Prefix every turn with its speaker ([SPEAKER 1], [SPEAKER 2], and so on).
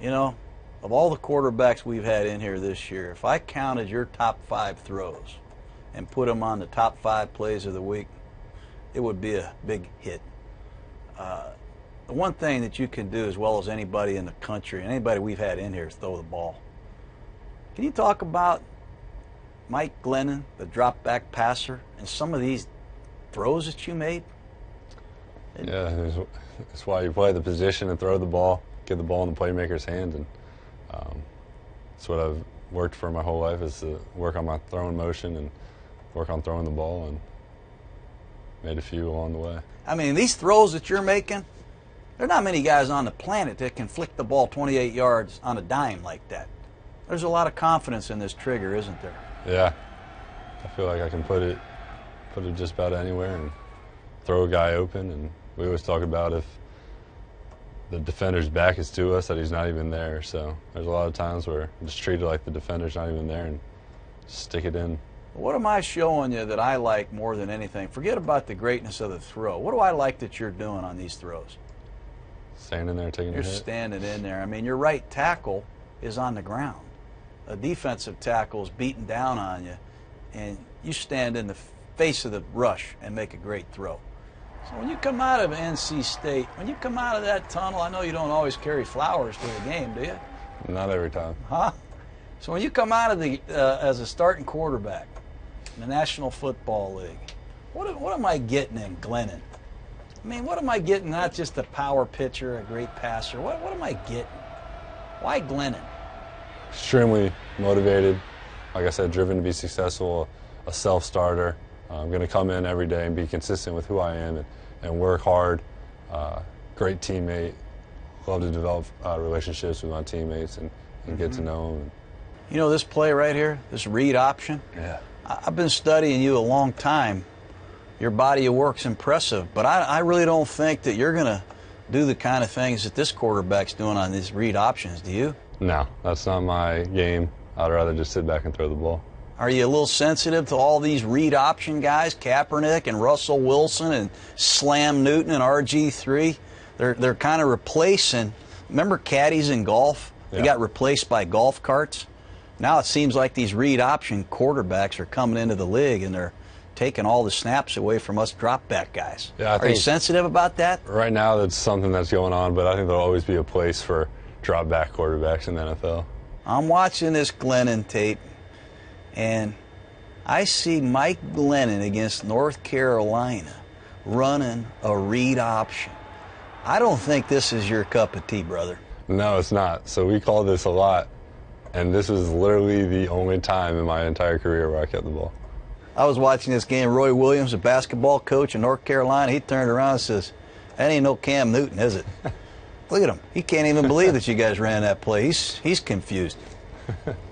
[SPEAKER 1] You know, of all the quarterbacks we've had in here this year, if I counted your top five throws and put them on the top five plays of the week, it would be a big hit. Uh, the one thing that you can do as well as anybody in the country, and anybody we've had in here, is throw the ball. Can you talk about Mike Glennon, the drop back passer, and some of these throws that you made?
[SPEAKER 2] Yeah, that's why you play the position and throw the ball, get the ball in the playmaker's hand, and um, that's what I've worked for my whole life is to work on my throwing motion and work on throwing the ball, and made a few along the way.
[SPEAKER 1] I mean, these throws that you're making, there are not many guys on the planet that can flick the ball 28 yards on a dime like that. There's a lot of confidence in this trigger, isn't there?
[SPEAKER 2] Yeah, I feel like I can put it, put it just about anywhere and throw a guy open. And we always talk about if the defender's back is to us that he's not even there. So there's a lot of times where I'm just treat it like the defender's not even there and stick it in.
[SPEAKER 1] What am I showing you that I like more than anything? Forget about the greatness of the throw. What do I like that you're doing on these throws?
[SPEAKER 2] Standing there taking
[SPEAKER 1] You're standing in there. I mean, your right tackle is on the ground. A defensive tackle is beating down on you, and you stand in the face of the rush and make a great throw. So when you come out of NC State, when you come out of that tunnel, I know you don't always carry flowers to the game, do you?
[SPEAKER 2] Not every time.
[SPEAKER 1] Huh? So when you come out of the uh, as a starting quarterback in the National Football League, what what am I getting in Glennon? I mean, what am I getting? Not just a power pitcher, a great passer. What what am I getting? Why Glennon?
[SPEAKER 2] Extremely motivated. Like I said, driven to be successful. A self-starter. I'm going to come in every day and be consistent with who I am and, and work hard. Uh, great teammate. Love to develop uh, relationships with my teammates and, and get to know them.
[SPEAKER 1] You know this play right here, this read option.
[SPEAKER 2] Yeah.
[SPEAKER 1] I- I've been studying you a long time. Your body of work's impressive, but I, I really don't think that you're going to do the kind of things that this quarterback's doing on these read options. Do you?
[SPEAKER 2] No, that's not my game. I'd rather just sit back and throw the ball.
[SPEAKER 1] Are you a little sensitive to all these read option guys, Kaepernick and Russell Wilson and Cam Newton and RG3? They're they're kind of replacing. Remember caddies in golf? They
[SPEAKER 2] Yeah.
[SPEAKER 1] got replaced by golf carts. Now it seems like these read option quarterbacks are coming into the league and they're taking all the snaps away from us drop back guys.
[SPEAKER 2] Yeah, I
[SPEAKER 1] are you
[SPEAKER 2] think-
[SPEAKER 1] sensitive about that?
[SPEAKER 2] Right now, that's something that's going on, but I think there'll always be a place for drop back quarterbacks in the NFL.
[SPEAKER 1] I'm watching this Glennon tape, and I see Mike Glennon against North Carolina running a read option. I don't think this is your cup of tea, brother.
[SPEAKER 2] No, it's not. So we call this a lot, and this is literally the only time in my entire career where I kept the ball.
[SPEAKER 1] I was watching this game. Roy Williams, a basketball coach in North Carolina, he turned around and says, That ain't no Cam Newton, is it? Look at him. He can't even believe that you guys ran that play. He's, he's confused.